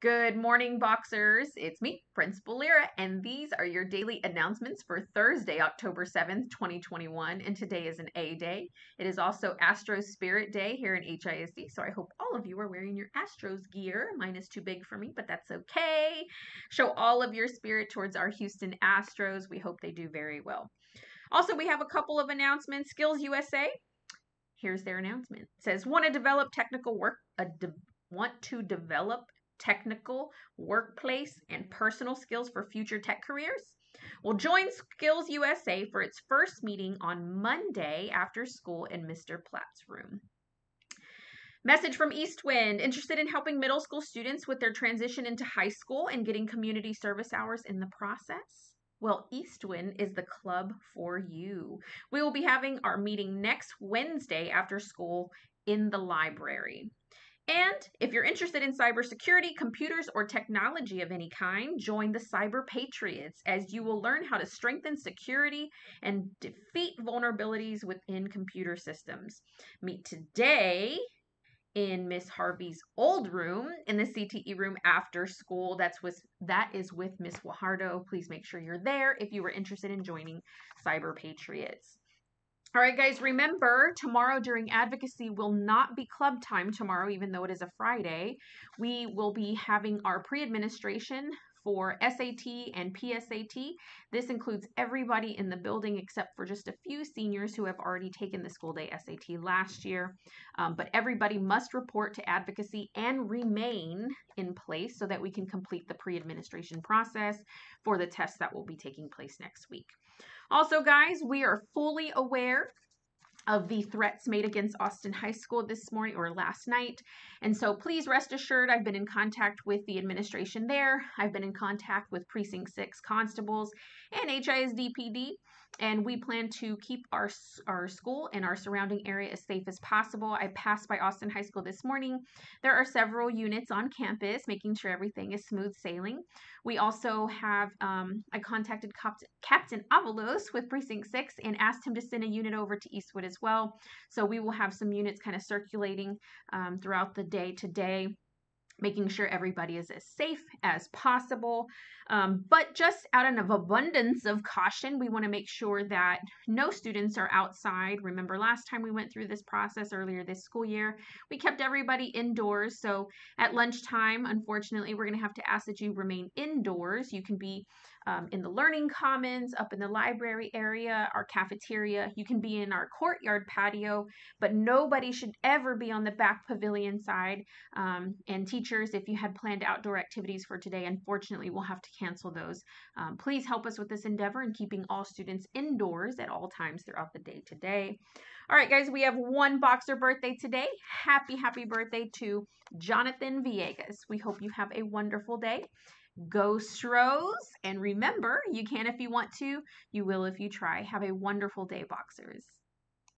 Good morning, boxers. It's me, Principal Lyra, and these are your daily announcements for Thursday, October 7th, 2021. And today is an A day. It is also Astros Spirit Day here in HISD, so I hope all of you are wearing your Astros gear. Mine is too big for me, but that's okay. Show all of your spirit towards our Houston Astros. We hope they do very well. Also, we have a couple of announcements. Skills USA, here's their announcement. It says, want to develop technical work, a de- want to develop technical, workplace, and personal skills for future tech careers? Well, join Skills USA for its first meeting on Monday after school in Mr. Platt's room. Message from Eastwind interested in helping middle school students with their transition into high school and getting community service hours in the process? Well, Eastwind is the club for you. We will be having our meeting next Wednesday after school in the library. And if you're interested in cybersecurity, computers, or technology of any kind, join the Cyber Patriots as you will learn how to strengthen security and defeat vulnerabilities within computer systems. Meet today in Miss Harvey's old room in the CTE room after school. That's with that is with Miss Guajardo. Please make sure you're there if you were interested in joining Cyber Patriots. All right, guys, remember tomorrow during advocacy will not be club time tomorrow, even though it is a Friday. We will be having our pre administration for SAT and PSAT. This includes everybody in the building except for just a few seniors who have already taken the school day SAT last year. Um, but everybody must report to advocacy and remain in place so that we can complete the pre administration process for the tests that will be taking place next week. Also, guys, we are fully aware of the threats made against Austin High School this morning or last night. And so please rest assured, I've been in contact with the administration there. I've been in contact with Precinct 6 constables and HISDPD and we plan to keep our our school and our surrounding area as safe as possible. I passed by Austin High School this morning. There are several units on campus, making sure everything is smooth sailing. We also have um, I contacted Captain Avalos with Precinct Six and asked him to send a unit over to Eastwood as well. So we will have some units kind of circulating um, throughout the day today making sure everybody is as safe as possible. Um, but just out of abundance of caution, we want to make sure that no students are outside. Remember, last time we went through this process earlier this school year, we kept everybody indoors. So at lunchtime, unfortunately, we're going to have to ask that you remain indoors. You can be um, in the learning commons, up in the library area, our cafeteria. You can be in our courtyard patio, but nobody should ever be on the back pavilion side. Um, and teachers, if you had planned outdoor activities for today, unfortunately, we'll have to cancel those. Um, please help us with this endeavor in keeping all students indoors at all times throughout the day today. All right, guys, we have one boxer birthday today. Happy, happy birthday to Jonathan Villegas. We hope you have a wonderful day. Go Stros. And remember, you can if you want to, you will if you try. Have a wonderful day, boxers.